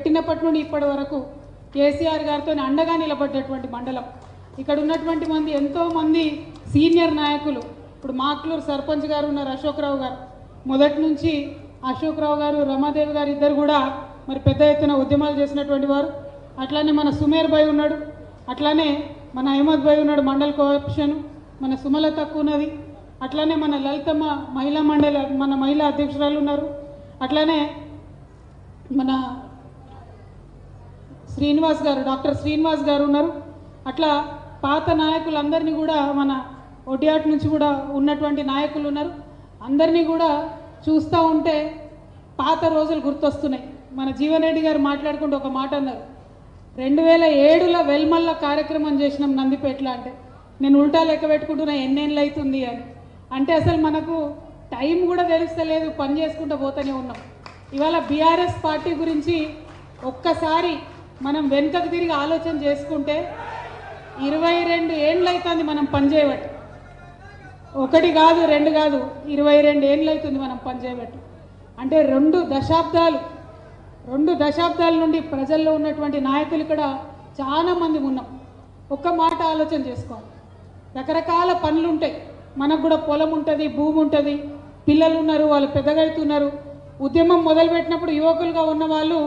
పెట్టినప్పటి నుండి ఇప్పటి వరకు కేసీఆర్ గారితో అండగా నిలబడ్డటువంటి మండలం. ఇక్కడ ఉన్నటువంటి మంది ఎంతోమంది సీనియర్ నాయకులు. ఇప్పుడు మాక్లూరు సర్పంచ్ గారు ఉన్నారు అశోక్రావు గారు. మొదటి నుంచి అశోక్రావు గారు రమాదేవి గారు ఇద్దరు కూడా మరి పెద్ద ఎత్తున ఉద్యమాలు చేసినటువంటి వారు. అట్లానే మన సుమేర్ భాయ్ ఉన్నాడు. అట్లానే మన అహ్మద్ భాయ్ ఉన్నాడు మండల్ కోఆప్షన్. మన సుమలతకు ఉన్నది. అట్లానే మన లలితమ్మ మహిళా మండలి మన మహిళా అధ్యక్షురాలు ఉన్నారు. అట్లానే మన శ్రీనివాస్ గారు డాక్టర్ శ్రీనివాస్ గారు ఉన్నారు. అట్లా పాత నాయకులందరినీ కూడా మన ఒడియాట్ నుంచి కూడా ఉన్నటువంటి నాయకులు ఉన్నారు. అందరినీ కూడా చూస్తూ ఉంటే పాత రోజులు గుర్తొస్తున్నాయి. మన జీవనరెడ్డి గారు మాట్లాడుకుంటూ ఒక మాట అన్నారు. రెండు వేల ఏడులో వెల్మల్ల కార్యక్రమం చేసినాం నందిపేట్ల అంటే. నేను ఉల్టా లెక్క పెట్టుకుంటున్నా ఎన్నేళ్ళు అవుతుంది అని. అంటే అసలు మనకు టైం కూడా తెలుస్తలేదు పని చేసుకుంటూ పోతూనే ఉన్నాం. ఇవాళ బీఆర్ఎస్ పార్టీ గురించి ఒక్కసారి మనం వెనుకకు తిరిగి ఆలోచన చేసుకుంటే ఇరవై రెండు ఏండ్లు అవుతుంది మనం పనిచేయబట్టి ఒకటి కాదు రెండు కాదు ఇరవై రెండు ఏండ్లు అవుతుంది మనం పనిచేయబట్టి అంటే రెండు దశాబ్దాలు రెండు దశాబ్దాల నుండి ప్రజల్లో ఉన్నటువంటి నాయకులు ఇక్కడ చాలా మంది ఉన్నాం. ఒక్క మాట ఆలోచన చేసుకోవాలి. రకరకాల పనులు ఉంటాయి మనకు కూడా పొలం ఉంటుంది భూమి ఉంటుంది పిల్లలు ఉన్నారు వాళ్ళు పెద్దగా అవుతున్నారు. ఉద్యమం మొదలుపెట్టినప్పుడు యువకులుగా ఉన్న వాళ్ళు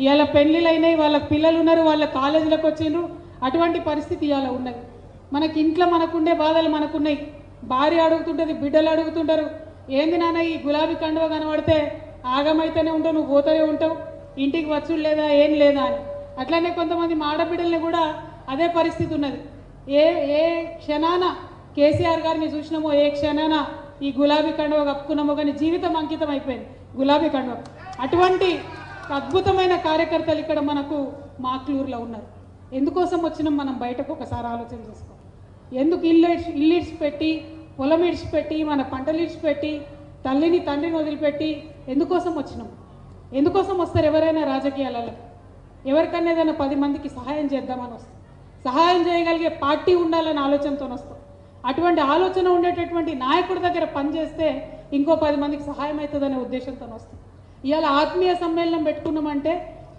ఇవాళ పెళ్ళిళ్ళైనాయి అయినాయి వాళ్ళకి పిల్లలు ఉన్నారు వాళ్ళ కాలేజీలకు వచ్చిండ్రు. అటువంటి పరిస్థితి ఇవాళ ఉన్నది. మనకి ఇంట్లో మనకుండే బాధలు మనకున్నాయి. భార్య అడుగుతుంటుంది బిడ్డలు అడుగుతుంటారు. ఏంది నాన్న ఈ గులాబీ కండువ కనబడితే ఆగమైతేనే ఉంటావు నువ్వు పోతూనే ఉంటావు. ఇంటికి వచ్చుడు లేదా ఏం లేదా అని. అట్లనే కొంతమంది మాడబిడ్డల్ని కూడా అదే పరిస్థితి ఉన్నది. ఏ ఏ క్షణాన కేసీఆర్ గారిని చూసినామో ఏ క్షణాన ఈ గులాబీ కండువ కప్పుకున్నామో కానీ జీవితం అంకితం అయిపోయింది. గులాబీ కండువ. అటువంటి అద్భుతమైన కార్యకర్తలు ఇక్కడ మనకు మాక్లూరులో ఉన్నారు. ఎందుకోసం వచ్చినాం మనం బయటకు? ఒకసారి ఆలోచన చేసుకోవాలి ఎందుకు ఇల్లు ఇల్లు ఇడిచిపెట్టి పొలం ఇడిచిపెట్టి మన పంటలు ఇడిచిపెట్టి తల్లిని తండ్రిని వదిలిపెట్టి ఎందుకోసం వచ్చినాం? ఎందుకోసం వస్తారు ఎవరైనా రాజకీయాలలో? ఎవరికన్నా ఏదైనా పది మందికి సహాయం చేద్దామని వస్తాం. సహాయం చేయగలిగే పార్టీ ఉండాలని ఆలోచనతో వస్తాం. అటువంటి ఆలోచన ఉండేటటువంటి నాయకుడి దగ్గర పనిచేస్తే ఇంకో పది మందికి సహాయం అవుతుందనే ఉద్దేశంతో వస్తాం. ఇవాళ ఆత్మీయ సమ్మేళనం పెట్టుకున్నామంటే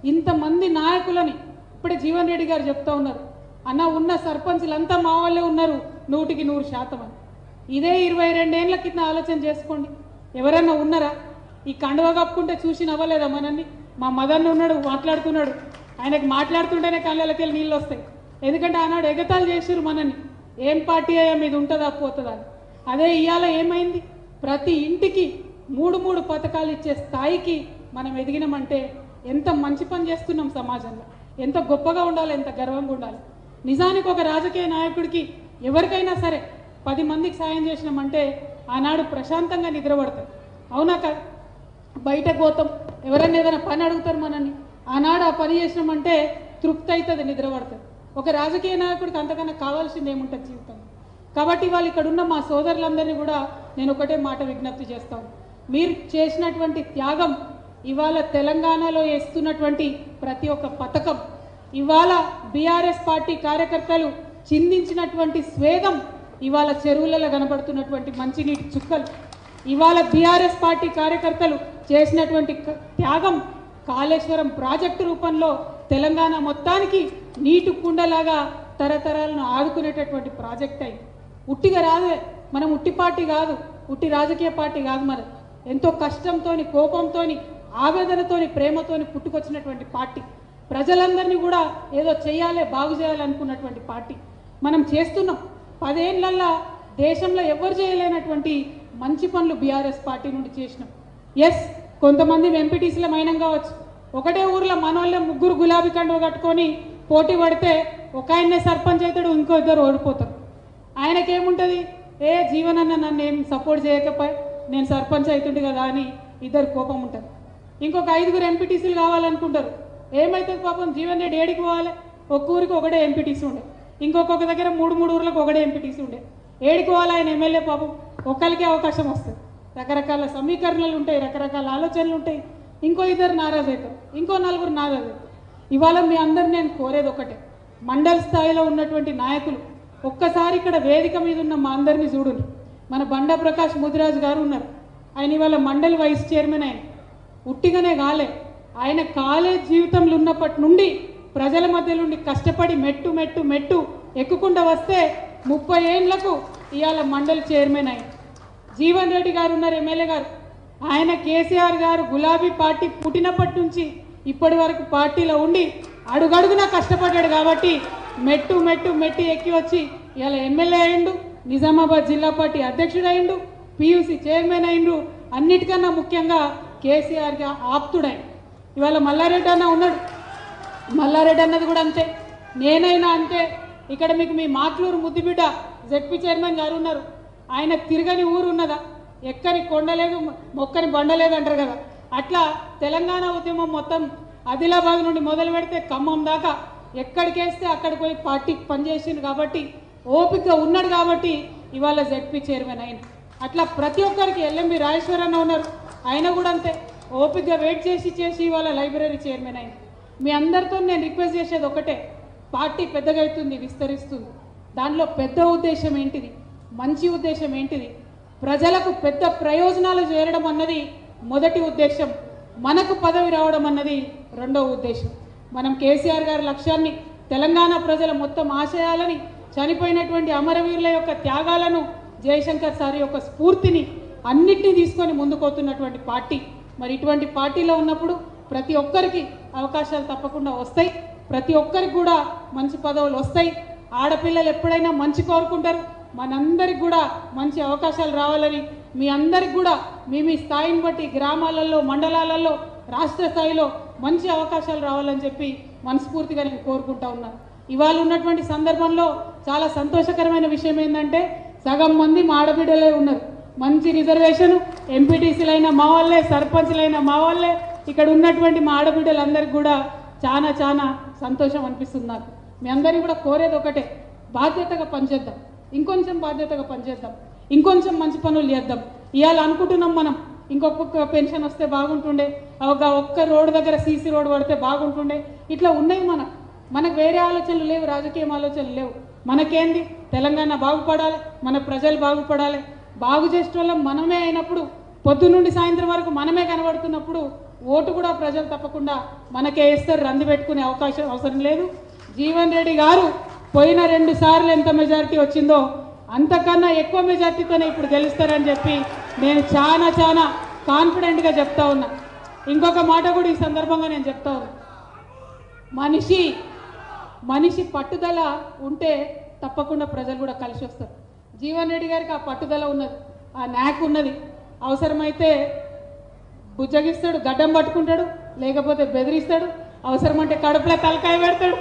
ఇంతమంది నాయకులని ఇప్పుడే జీవన్ రెడ్డి గారు చెప్తా ఉన్నారు. అన్న ఉన్న సర్పంచులంతా మా వాళ్ళే ఉన్నారు నూటికి నూరు శాతం అని. ఇదే ఇరవై రెండేళ్ళ కింద ఆలోచన చేసుకోండి. ఎవరన్నా ఉన్నారా? ఈ కండువ కప్పుకుంటే చూసి నవ్వలేదా మనల్ని? మా మదన్ ఉన్నాడు మాట్లాడుతున్నాడు. ఆయనకు మాట్లాడుతుంటేనే కళ్ళకి వెళ్ళి నీళ్ళు వస్తాయి. ఎందుకంటే ఆనాడు ఎగతాలు చేసారు మనని ఏం పార్టీ అయ్యా మీద ఉంటుందా పోతుందా అని. అదే ఇవాళ ఏమైంది? ప్రతి ఇంటికి మూడు మూడు పథకాలు ఇచ్చే స్థాయికి మనం ఎదిగినామంటే ఎంత మంచి పని చేస్తున్నాం సమాజంలో. ఎంత గొప్పగా ఉండాలి ఎంత గర్వంగా ఉండాలి. నిజానికి ఒక రాజకీయ నాయకుడికి ఎవరికైనా సరే పది మందికి సాయం చేసినామంటే ఆనాడు ప్రశాంతంగా నిద్రపడతారు అవునా కదా? బయటకు పోతాం. ఎవరైనా ఏదైనా పని అడుగుతారు మనల్ని. ఆనాడు ఆ పని చేసినామంటే తృప్తి అవుతుంది నిద్రపడతారు ఒక రాజకీయ నాయకుడికి అంతకన్నా కావాల్సింది ఏముంటుంది జీవితం కాబట్టి వాళ్ళు ఇక్కడ ఉన్న మా సోదరులందరినీ కూడా నేను ఒకటే మాట విజ్ఞప్తి చేస్తాను మీరు చేసినటువంటి త్యాగం ఇవాళ తెలంగాణలో వేస్తున్నటువంటి ప్రతి ఒక్క పథకం ఇవాళ బీఆర్ఎస్ పార్టీ కార్యకర్తలు చిందించినటువంటి స్వేదం ఇవాళ చెరువులలో కనబడుతున్నటువంటి మంచినీటి చుక్కలు ఇవాళ బీఆర్ఎస్ పార్టీ కార్యకర్తలు చేసినటువంటి త్యాగం కాళేశ్వరం ప్రాజెక్టు రూపంలో తెలంగాణ మొత్తానికి నీటి కుండలాగా తరతరాలను ఆదుకునేటటువంటి ప్రాజెక్ట్ అయింది. ఉట్టిగా రాదే మనం ఉట్టి పార్టీ కాదు ఉట్టి రాజకీయ పార్టీ కాదు మరి. ఎంతో కష్టంతోని కోపంతోని ఆవేదనతోని ప్రేమతోని పుట్టుకొచ్చినటువంటి పార్టీ. ప్రజలందరినీ కూడా ఏదో చేయాలి బాగు చేయాలనుకున్నటువంటి పార్టీ. మనం చేస్తున్నాం. పదేళ్ళల్లా దేశంలో ఎవరు చేయలేనటువంటి మంచి పనులు బీఆర్ఎస్ పార్టీ నుండి చేసినాం. ఎస్ కొంతమంది ఎంపీటీసీల మైనం కావచ్చు. ఒకటే ఊర్లో మనోళ్ళే ముగ్గురు గులాబీ కండువ కట్టుకొని పోటీ పడితే ఒక ఆయన్నే సర్పంచ్ అవుతాడు ఇంకో ఇద్దరు ఓడిపోతారు. ఆయనకేముంటుంది? ఏ జీవనన్న నన్ను ఏం సపోర్ట్ చేయకపోయి నేను సర్పంచ్ అవుతుండే కదా అని ఇద్దరు కోపం ఉంటుంది. ఇంకొక ఐదుగురు ఎంపీటీసీలు కావాలనుకుంటారు. ఏమైతుంది పాపం? జీవన్ రెడ్డి ఏడికి పోవాలి? ఒక్క ఊరికి ఒకటే ఎంపీటీసీ ఉండే. ఇంకొక దగ్గర మూడు మూడు ఊర్లకు ఒకటే ఎంపీటీసీ ఉండే. ఏడికి పోవాలి ఆయన ఎమ్మెల్యే పాపం? ఒకరికే అవకాశం వస్తుంది. రకరకాల సమీకరణలు ఉంటాయి రకరకాల ఆలోచనలు ఉంటాయి. ఇంకో ఇద్దరు నారాజ్ అవుతారు ఇంకో నలుగురు నారాజ్ అవుతారు ఇవాళ మీ అందరు నేను కోరేది ఒకటే. మండల స్థాయిలో ఉన్నటువంటి నాయకులు ఒక్కసారి ఇక్కడ వేదిక మీద ఉన్న మా అందరినీ చూడండి మన బండా ప్రకాష్ ముదిరాజు గారు ఉన్నారు. ఆయన ఇవాళ మండలి వైస్ చైర్మన్ ఆయన. ఉట్టిగానే కాలే ఆయన కాలేజ్ జీవితంలో ఉన్నప్పటి నుండి ప్రజల మధ్య నుండి కష్టపడి మెట్టు మెట్టు మెట్టు ఎక్కుకుండా వస్తే ముప్పై ఏండ్లకు ఇవాళ మండలి చైర్మన్ ఆయన. జీవన్ రెడ్డి గారు ఉన్నారు ఎమ్మెల్యే గారు. ఆయన కేసీఆర్ గారు గులాబీ పార్టీ పుట్టినప్పటి నుంచి ఇప్పటి వరకు పార్టీలో ఉండి అడుగడుగునా కష్టపడ్డాడు కాబట్టి మెట్టు మెట్టు మెట్టు ఎక్కి వచ్చి ఇలా ఎమ్మెల్యే అయ్యిండు. నిజామాబాద్ జిల్లా పార్టీ అధ్యక్షుడు అయిండు పియూసీ చైర్మన్ అయిండు అన్నిటికన్నా ముఖ్యంగా కేసీఆర్గా ఆప్తుడై ఇవాళ మల్లారెడ్డి అన్న ఉన్నాడు. మల్లారెడ్డి అన్నది కూడా అంతే. నేనైనా అంతే ఇక్కడ మీకు మీ మాట్లూరు ముద్దుబిడ్డ జెడ్పీ చైర్మన్ గారు ఉన్నారు. ఆయన తిరగని ఊరు ఉన్నదా? ఎక్కని కొండలేదు మొక్కని బండలేదు అంటారు కదా. అట్లా తెలంగాణ ఉద్యమం మొత్తం ఆదిలాబాద్ నుండి మొదలు పెడితే ఖమ్మం దాకా ఎక్కడికేస్తే అక్కడికి పోయి పార్టీకి పనిచేసింది కాబట్టి ఓపిక ఉన్నాడు కాబట్టి ఇవాళ జెడ్పీ చైర్మన్ అయిన. అట్లా ప్రతి ఒక్కరికి ఎల్ఎంబి రాజేశ్వరన్న ఉన్నారు. ఆయన కూడా అంతే. ఓపికగా వెయిట్ చేసి చేసి ఇవాళ లైబ్రరీ చైర్మన్ అయింది మీ అందరితో నేను రిక్వెస్ట్ చేసేది ఒకటే. పార్టీ పెద్దగా అవుతుంది విస్తరిస్తుంది. దానిలో పెద్ద ఉద్దేశం ఏంటిది? మంచి ఉద్దేశం ఏంటిది? ప్రజలకు పెద్ద ప్రయోజనాలు చేరడం అన్నది మొదటి ఉద్దేశం. మనకు పదవి రావడం అన్నది రెండవ ఉద్దేశం. మనం కేసీఆర్ గారి లక్ష్యాన్ని తెలంగాణ ప్రజల మొత్తం ఆశయాలని చనిపోయినటువంటి అమరవీరుల యొక్క త్యాగాలను జయశంకర్ సార్ యొక్క స్ఫూర్తిని అన్నిటినీ తీసుకొని ముందుకోతున్నటువంటి పార్టీ. మరి ఇటువంటి పార్టీలో ఉన్నప్పుడు ప్రతి ఒక్కరికి అవకాశాలు తప్పకుండా వస్తాయి. ప్రతి ఒక్కరికి కూడా మంచి పదవులు వస్తాయి. ఆడపిల్లలు ఎప్పుడైనా మంచి కోరుకుంటారు. మనందరికి కూడా మంచి అవకాశాలు రావాలని మీ అందరికి కూడా మీ మీ స్థాయిని బట్టి గ్రామాలలో మండలాలలో రాష్ట్ర స్థాయిలో మంచి అవకాశాలు రావాలని చెప్పి మనస్ఫూర్తిగా నేను కోరుకుంటా ఉన్నాను. ఇవాళ ఉన్నటువంటి సందర్భంలో చాలా సంతోషకరమైన విషయం ఏంటంటే సగం మంది మా ఆడబిడ్డలే ఉన్నారు. మంచి రిజర్వేషన్ ఎంపీటీసీలైన మా వాళ్ళే సర్పంచ్లైన మా వాళ్ళే ఇక్కడ ఉన్నటువంటి మా ఆడబిడ్డలందరికీ కూడా చాలా చాలా సంతోషం అనిపిస్తుంది నాకు. మీ అందరినీ కూడా కోరేది ఒకటే బాధ్యతగా పనిచేద్దాం. ఇంకొంచెం బాధ్యతగా పనిచేద్దాం. ఇంకొంచెం మంచి పనులు చేద్దాం. ఇవాళ అనుకుంటున్నాం మనం ఇంకొక పెన్షన్ వస్తే బాగుంటుండే ఒక ఒక్క రోడ్డు దగ్గర సీసీ రోడ్ పడితే బాగుంటుండే. ఇట్లా ఉన్నాయి మనకు. మనకు వేరే ఆలోచనలు లేవు రాజకీయం ఆలోచనలు లేవు. మనకేంది? తెలంగాణ బాగుపడాలి మన ప్రజలు బాగుపడాలి. బాగు చేసే వాళ్ళం మనమే అయినప్పుడు పొద్దు నుండి సాయంత్రం వరకు మనమే కనబడుతున్నప్పుడు ఓటు కూడా ప్రజలు తప్పకుండా మనకే వేస్తారు రంది పెట్టుకునే అవకాశం అవసరం లేదు. జీవన్ రెడ్డి గారు పోయిన రెండు సార్లు ఎంత మెజారిటీ వచ్చిందో అంతకన్నా ఎక్కువ మెజార్టీతోనే ఇప్పుడు గెలుస్తారని చెప్పి నేను చాలా చాలా కాన్ఫిడెంట్గా చెప్తా ఉన్నా. ఇంకొక మాట కూడా ఈ సందర్భంగా నేను చెప్తా ఉన్నా. మనిషి మనిషి పట్టుదల ఉంటే తప్పకుండా ప్రజలు కూడా కలిసి వస్తారు. జీవన్ రెడ్డి గారికి ఆ పట్టుదల ఉన్నది ఆ నాక్ ఉన్నది. అవసరమైతే బుజ్జగిస్తాడు గడ్డం పట్టుకుంటాడు లేకపోతే బెదిరిస్తాడు అవసరమంటే కడుపులో తలకాయ పెడతాడు.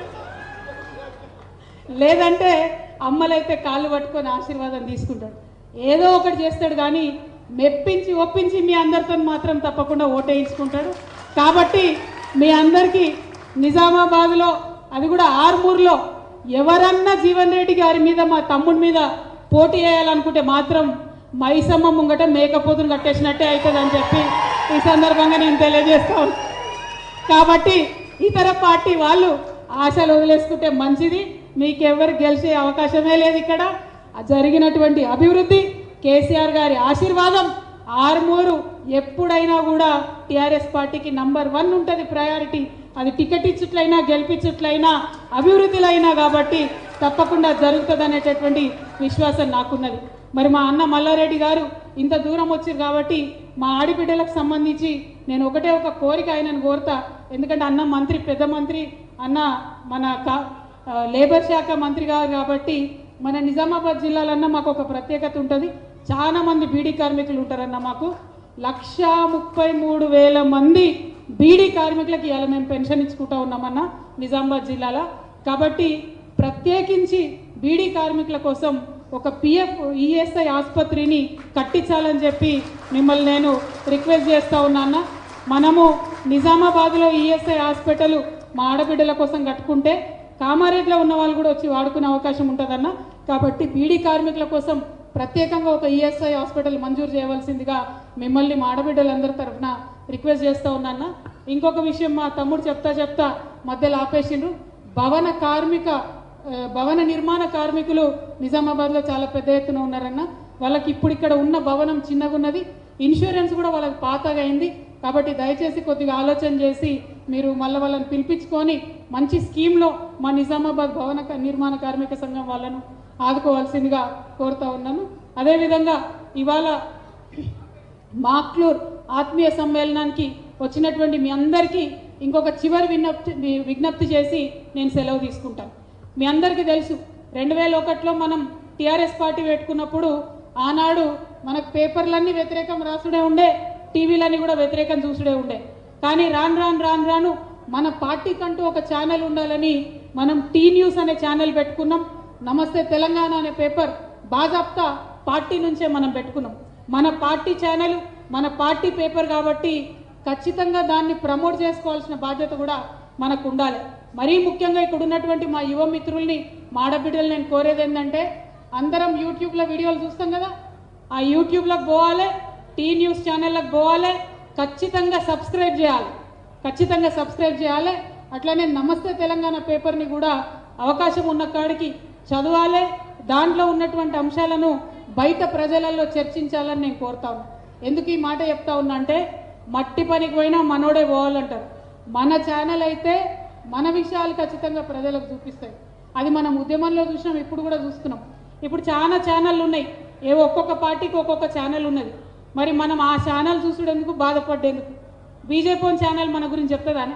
లేదంటే అమ్మలైతే కాళ్ళు పట్టుకొని ఆశీర్వాదం తీసుకుంటాడు. ఏదో ఒకటి చేస్తాడు కానీ మెప్పించి ఒప్పించి మీ అందరితో మాత్రం తప్పకుండా ఓటేయించుకుంటాడు. కాబట్టి మీ అందరికీ నిజామాబాద్లో అది కూడా ఆర్మూర్లో. ఎవరన్నా జీవన్ రెడ్డి గారి మీద మా తమ్ముడి మీద పోటీ చేయాలనుకుంటే మాత్రం మైసమ్మ ముంగట మేకపోతును కట్టేసినట్టే అవుతుందని చెప్పి ఈ సందర్భంగా నేను తెలియజేస్తాను కాబట్టి ఇతర పార్టీ వాళ్ళు ఆశలు వదిలేసుకుంటే మంచిది. మీకెవ్వరు గెలిచే అవకాశమే లేదు ఇక్కడ. జరిగినటువంటి అభివృద్ధి కేసీఆర్ గారి ఆశీర్వాదం ఆర్మూరు ఎప్పుడైనా కూడా టీఆర్ఎస్ పార్టీకి నంబర్ వన్ ఉంటుంది ప్రయారిటీ అది టికెట్ ఇచ్చుట్లయినా గెలిపించట్లయినా అభివృద్ధిలైనా కాబట్టి తప్పకుండా జరుగుతుంది అనేటటువంటి విశ్వాసం నాకున్నది. మరి మా అన్న మల్లారెడ్డి గారు ఇంత దూరం వచ్చారు కాబట్టి మా ఆడిబిడ్డలకు సంబంధించి నేను ఒకటే ఒక కోరిక ఆయనను కోరుతా. ఎందుకంటే అన్న మంత్రి పెద్ద మంత్రి అన్న మన కా- లేబర్ శాఖ మంత్రి గారు కాబట్టి మన నిజామాబాద్ జిల్లాలన్నా మాకు ఒక ప్రత్యేకత ఉంటుంది. చాలా మంది బీడీ కార్మికులు ఉంటారన్న మాకు. లక్ష ముప్పై మూడు వేల మంది బీడీ కార్మికులకు ఇవాళ మేము పెన్షన్ ఇచ్చుకుంటా ఉన్నామన్న నిజామాబాద్ జిల్లాలో. కాబట్టి ప్రత్యేకించి బీడీ కార్మికుల కోసం ఒక పిఎఫ్ ఈఎస్ఐ ఆసుపత్రిని కట్టించాలని చెప్పి మిమ్మల్ని నేను రిక్వెస్ట్ చేస్తూ ఉన్నాన్న మనము నిజామాబాద్లో ఈఎస్ఐ హాస్పిటల్ మా ఆడబిడ్డల కోసం కట్టుకుంటే కామారెడ్డిలో ఉన్న వాళ్ళు కూడా వచ్చి వాడుకునే అవకాశం ఉంటుందన్న. కాబట్టి బీడీ కార్మికుల కోసం ప్రత్యేకంగా ఒక ఈఎస్ఐ హాస్పిటల్ మంజూరు చేయవలసిందిగా మిమ్మల్ని మా ఆడబిడ్డలందరి తరఫున రిక్వెస్ట్ చేస్తూ ఉన్నాన్న ఇంకొక విషయం మా తమ్ముడు చెప్తా చెప్తా మధ్యలో ఆపేసిండ్రు. భవన కార్మిక భవన నిర్మాణ కార్మికులు నిజామాబాద్లో చాలా పెద్ద ఎత్తున ఉన్నారన్న. వాళ్ళకి ఇప్పుడు ఇక్కడ ఉన్న భవనం చిన్నగా ఉన్నది ఇన్సూరెన్స్ కూడా వాళ్ళకి పాతగా అయింది. కాబట్టి దయచేసి కొద్దిగా ఆలోచన చేసి మీరు మళ్ళీ వాళ్ళని పిలిపించుకొని మంచి స్కీమ్లో మా నిజామాబాద్ భవన నిర్మాణ కార్మిక సంఘం వాళ్ళను ఆదుకోవాల్సిందిగా కోరుతా ఉన్నాను. అదేవిధంగా ఇవాళ మాక్లూర్ ఆత్మీయ సమ్మేళనానికి వచ్చినటువంటి మీ అందరికీ ఇంకొక చివరి విజ్ఞప్తి విజ్ఞప్తి చేసి నేను సెలవు తీసుకుంటాను. మీ అందరికీ తెలుసు రెండు వేల ఒకటిలో మనం టీఆర్ఎస్ పార్టీ పెట్టుకున్నప్పుడు ఆనాడు మనకు పేపర్లన్నీ వ్యతిరేకం రాసుడే ఉండే టీవీలన్నీ కూడా వ్యతిరేకం చూసుడే ఉండే. కానీ రాను రాను రాను రాను మన పార్టీకంటూ ఒక ఛానల్ ఉండాలని మనం టీ న్యూస్ అనే ఛానల్ పెట్టుకున్నాం. నమస్తే తెలంగాణ అనే పేపర్ బాజాప్తా పార్టీ నుంచే మనం పెట్టుకున్నాం. మన పార్టీ ఛానల్ మన పార్టీ పేపర్ కాబట్టి ఖచ్చితంగా దాన్ని ప్రమోట్ చేసుకోవాల్సిన బాధ్యత కూడా మనకు ఉండాలి. మరీ ముఖ్యంగా ఇక్కడ ఉన్నటువంటి మా యువ మిత్రుల్ని మా ఆడబిడ్డలు నేను కోరేది ఏంటంటే అందరం యూట్యూబ్లో వీడియోలు చూస్తాం కదా? ఆ యూట్యూబ్లోకి పోవాలి టీ న్యూస్ ఛానళ్ళకి పోవాలి ఖచ్చితంగా సబ్స్క్రైబ్ చేయాలి. ఖచ్చితంగా సబ్స్క్రైబ్ చేయాలి. అట్లనే నమస్తే తెలంగాణ పేపర్ని కూడా అవకాశం ఉన్న కాడికి చదవాలి. దాంట్లో ఉన్నటువంటి అంశాలను బయట ప్రజలలో చర్చించాలని నేను కోరుతా ఉన్నా. ఎందుకు ఈ మాట చెప్తా ఉన్నా అంటే మట్టి పనికి పోయినా మనోడే పోవాలంటారు. మన ఛానల్ అయితే మన విషయాలు ఖచ్చితంగా ప్రజలకు చూపిస్తాయి. అది మనం ఉద్యమంలో చూసినాం ఇప్పుడు కూడా చూస్తున్నాం. ఇప్పుడు చాలా ఛానళ్ళు ఉన్నాయి. ఏ ఒక్కొక్క పార్టీకి ఒక్కొక్క ఛానల్ ఉన్నది. మరి మనం ఆ ఛానల్ చూసేందుకు బాధపడేందుకు బీజేపీ ఛానల్ మన గురించి చెప్తుందా?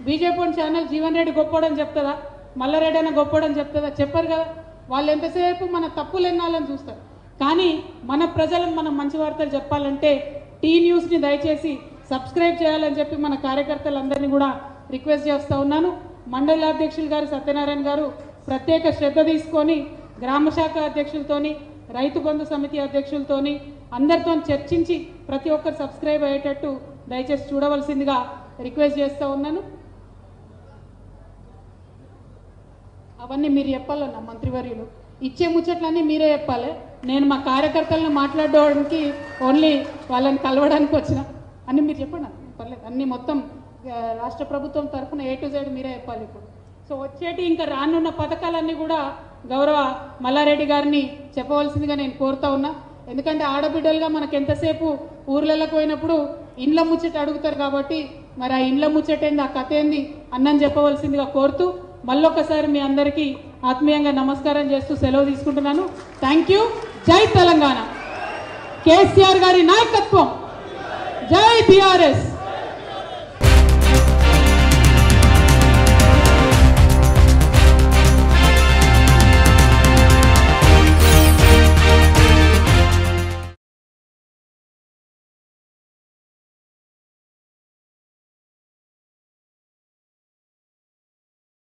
బీజేపీ ఛానల్ జీవన్ రెడ్డి గొప్పోడని చెప్తుందా? మల్లారెడ్డి అయినా గొప్పోడని చెప్తుందా? చెప్పరు కదా. వాళ్ళు ఎంతసేపు మన తప్పులు ఎన్నాలని చూస్తారు? కానీ మన ప్రజలకు మనం మంచి వార్తలు చెప్పాలంటే టీ న్యూస్ని దయచేసి సబ్స్క్రైబ్ చేయాలని చెప్పి మన కార్యకర్తలందరినీ కూడా రిక్వెస్ట్ చేస్తూ ఉన్నాను. మండల అధ్యక్షులు గారు సత్యనారాయణ గారు ప్రత్యేక శ్రద్ధ తీసుకొని గ్రామ శాఖ అధ్యక్షులతోని రైతు బంధు సమితి అధ్యక్షులతోని అందరితో చర్చించి ప్రతి ఒక్కరు సబ్స్క్రైబ్ అయ్యేటట్టు దయచేసి చూడవలసిందిగా రిక్వెస్ట్ చేస్తూ ఉన్నాను. అవన్నీ మీరు చెప్పాలన్న మంత్రివర్యులు. ఇచ్చే ముచ్చట్లన్నీ మీరే చెప్పాలి. నేను మా కార్యకర్తలను మాట్లాడడానికి ఓన్లీ వాళ్ళని కలవడానికి వచ్చిన. అన్నీ మీరు చెప్పండి పర్లేదు. అన్నీ మొత్తం రాష్ట్ర ప్రభుత్వం తరఫున ఏ టు జెడ్ మీరే చెప్పాలి ఇప్పుడు. సో వచ్చేటి ఇంకా రానున్న పథకాలన్నీ కూడా గౌరవ మల్లారెడ్డి గారిని చెప్పవలసిందిగా నేను కోరుతా ఉన్నా. ఎందుకంటే ఆడబిడ్డలుగా మనకు ఎంతసేపు ఊర్లలోకి పోయినప్పుడు ఇండ్ల ముచ్చట అడుగుతారు కాబట్టి మరి ఆ ఇండ్ల ముచ్చట ఏంది ఆ కథ ఏంది అన్నని చెప్పవలసిందిగా కోరుతూ మళ్ళొకసారి మీ అందరికీ ఆత్మీయంగా నమస్కారం చేస్తూ సెలవు తీసుకుంటున్నాను. థ్యాంక్ యూ జై తెలంగాణ. కేసీఆర్ గారి నాయకత్వం. జై బీఆర్ఎస్.